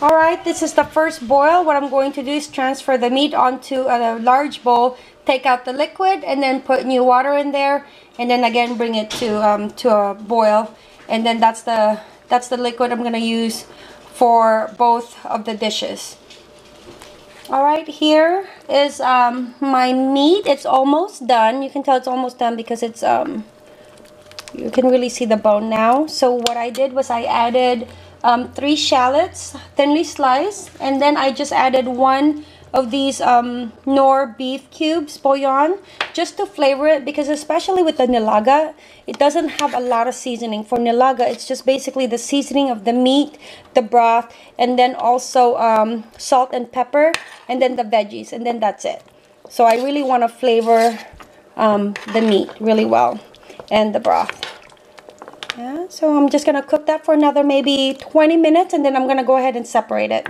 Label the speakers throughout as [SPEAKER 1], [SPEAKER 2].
[SPEAKER 1] Alright, this is the first boil. What I'm going to do is transfer the meat onto a large bowl, take out the liquid, and then put new water in there, and then again bring it to um, to a boil. And then that's the that's the liquid I'm gonna use for both of the dishes. Alright, here is um, my meat. It's almost done. You can tell it's almost done because it's um, you can really see the bone now. So what I did was I added um, three shallots, thinly sliced, and then I just added one of these um, Knorr beef cubes bouillon just to flavor it because especially with the nilaga it doesn't have a lot of seasoning. For nilaga it's just basically the seasoning of the meat the broth and then also um, salt and pepper and then the veggies and then that's it. So I really want to flavor um, the meat really well and the broth yeah, so I'm just going to cook that for another maybe 20 minutes and then I'm going to go ahead and separate it.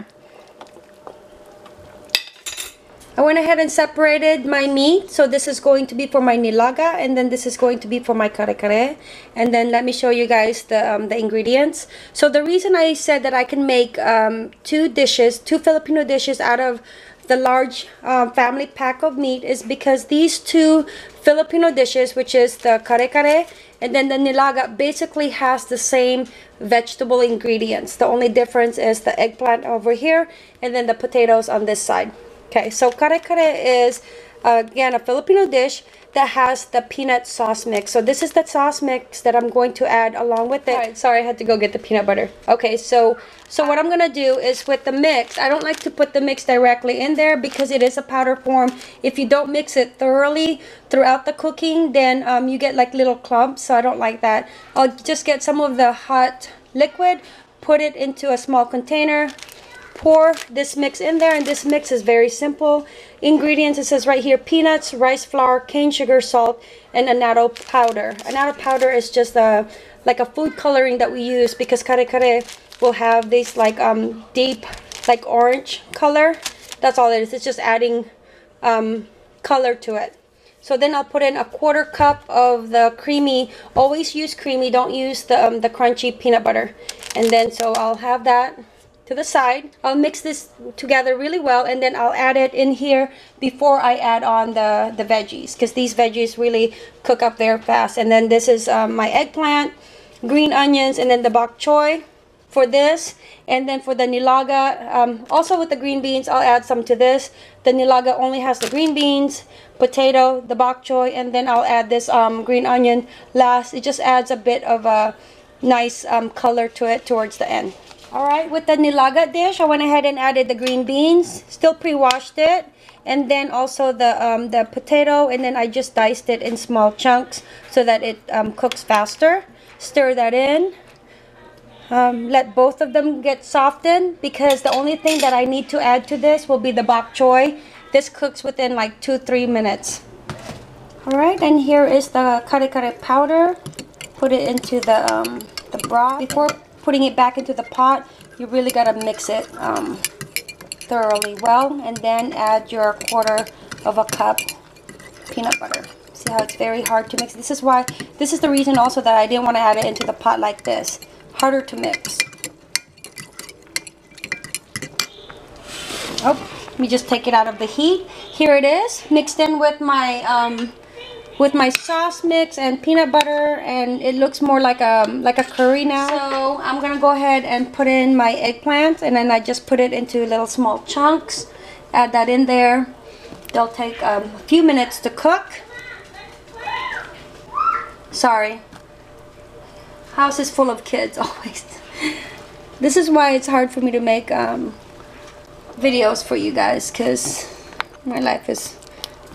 [SPEAKER 1] I went ahead and separated my meat. So this is going to be for my nilaga and then this is going to be for my kare kare. And then let me show you guys the, um, the ingredients. So the reason I said that I can make um, two dishes, two Filipino dishes out of the large uh, family pack of meat is because these two Filipino dishes, which is the kare kare and then the nilaga, basically has the same vegetable ingredients. The only difference is the eggplant over here and then the potatoes on this side. Okay, so kare kare is, again, a Filipino dish that has the peanut sauce mix. So this is the sauce mix that I'm going to add along with it. Right, sorry, I had to go get the peanut butter. Okay, so so what I'm going to do is with the mix, I don't like to put the mix directly in there because it is a powder form. If you don't mix it thoroughly throughout the cooking, then um, you get like little clumps, so I don't like that. I'll just get some of the hot liquid, put it into a small container, pour this mix in there and this mix is very simple. Ingredients it says right here peanuts rice flour cane sugar salt and annatto powder. Annatto powder is just a like a food coloring that we use because kare kare will have this like um deep like orange color. That's all it is. It's just adding um color to it. So then I'll put in a quarter cup of the creamy always use creamy. Don't use the um, the crunchy peanut butter. And then so I'll have that to the side. I'll mix this together really well and then I'll add it in here before I add on the, the veggies because these veggies really cook up there fast. And then this is um, my eggplant, green onions, and then the bok choy for this. And then for the nilaga, um, also with the green beans, I'll add some to this. The nilaga only has the green beans, potato, the bok choy, and then I'll add this um, green onion last. It just adds a bit of a nice um, color to it towards the end. Alright, with the nilaga dish, I went ahead and added the green beans. Still pre-washed it. And then also the, um, the potato. And then I just diced it in small chunks so that it um, cooks faster. Stir that in. Um, let both of them get softened because the only thing that I need to add to this will be the bok choy. This cooks within like 2-3 minutes. Alright, and here is the kare kare powder. Put it into the, um, the broth. Before putting it back into the pot, you really got to mix it um, thoroughly well. And then add your quarter of a cup peanut butter. See how it's very hard to mix? This is why, this is the reason also that I didn't want to add it into the pot like this. Harder to mix. Oh, let me just take it out of the heat. Here it is, mixed in with my um, with my sauce mix and peanut butter and it looks more like a like a curry now. So I'm gonna go ahead and put in my eggplant and then I just put it into little small chunks. Add that in there. They'll take um, a few minutes to cook. Sorry. House is full of kids always. This is why it's hard for me to make um, videos for you guys because my life is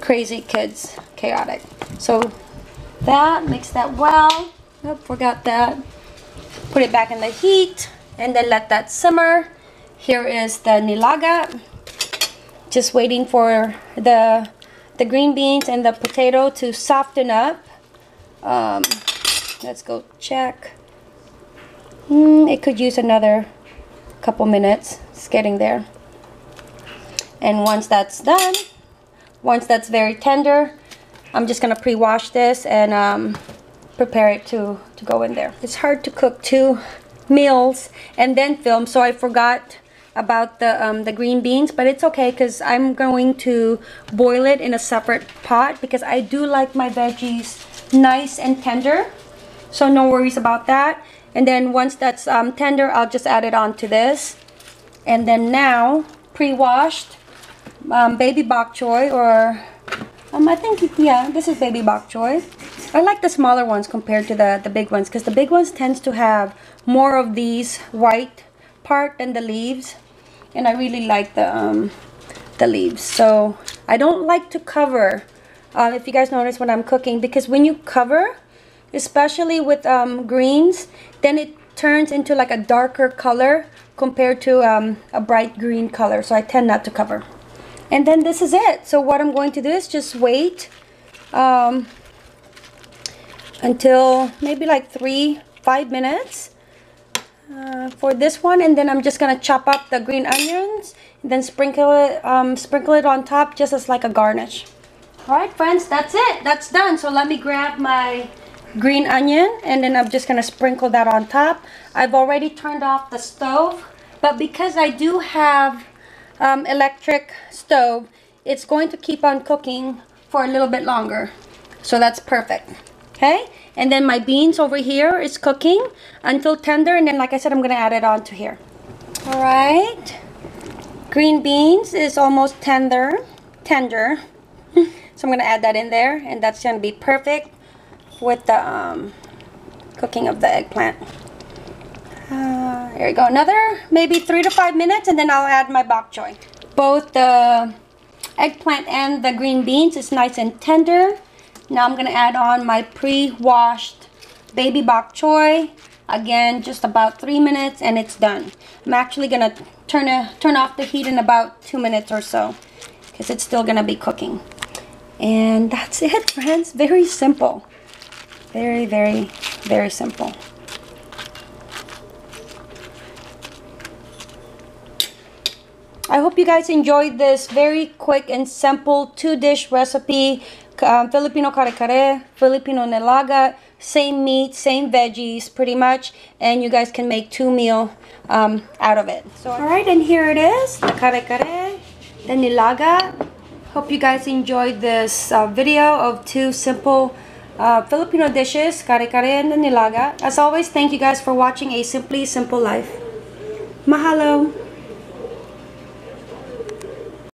[SPEAKER 1] crazy kids chaotic so that, mix that well. Oh, forgot that. Put it back in the heat and then let that simmer. Here is the nilaga. Just waiting for the, the green beans and the potato to soften up. Um, let's go check. Mm, it could use another couple minutes. It's getting there. And once that's done, once that's very tender, I'm just gonna pre-wash this and um, prepare it to, to go in there. It's hard to cook two meals and then film, so I forgot about the um, the green beans but it's okay because I'm going to boil it in a separate pot because I do like my veggies nice and tender so no worries about that and then once that's um, tender I'll just add it on to this and then now pre-washed um, baby bok choy or um, I think yeah this is baby bok choy. I like the smaller ones compared to the the big ones because the big ones tends to have more of these white part than the leaves and I really like the um, the leaves. So I don't like to cover uh, if you guys notice when I'm cooking because when you cover especially with um, greens then it turns into like a darker color compared to um, a bright green color so I tend not to cover and then this is it. So what I'm going to do is just wait um, until maybe like three five minutes uh, for this one. And then I'm just gonna chop up the green onions and then sprinkle it um, sprinkle it on top just as like a garnish. Alright friends that's it. That's done. So let me grab my green onion and then I'm just gonna sprinkle that on top. I've already turned off the stove but because I do have um, electric stove it's going to keep on cooking for a little bit longer. So that's perfect. Okay? And then my beans over here is cooking until tender and then like I said I'm gonna add it on to here. All right. Green beans is almost tender tender. So I'm gonna add that in there and that's gonna be perfect with the um, cooking of the eggplant. Uh, here we go another maybe three to five minutes and then I'll add my bok choy both the eggplant and the green beans is nice and tender now I'm going to add on my pre-washed baby bok choy. Again, just about three minutes and it's done. I'm actually going to turn, a, turn off the heat in about two minutes or so because it's still going to be cooking. And that's it, friends. Very simple. Very, very, very simple. I hope you guys enjoyed this very quick and simple two-dish recipe um, Filipino kare-kare, Filipino nilaga, same meat, same veggies pretty much, and you guys can make two meal um, out of it. So, Alright, and here it is, the kare-kare, the nilaga. Hope you guys enjoyed this uh, video of two simple uh, Filipino dishes, kare-kare and the nilaga. As always, thank you guys for watching A Simply Simple Life. Mahalo!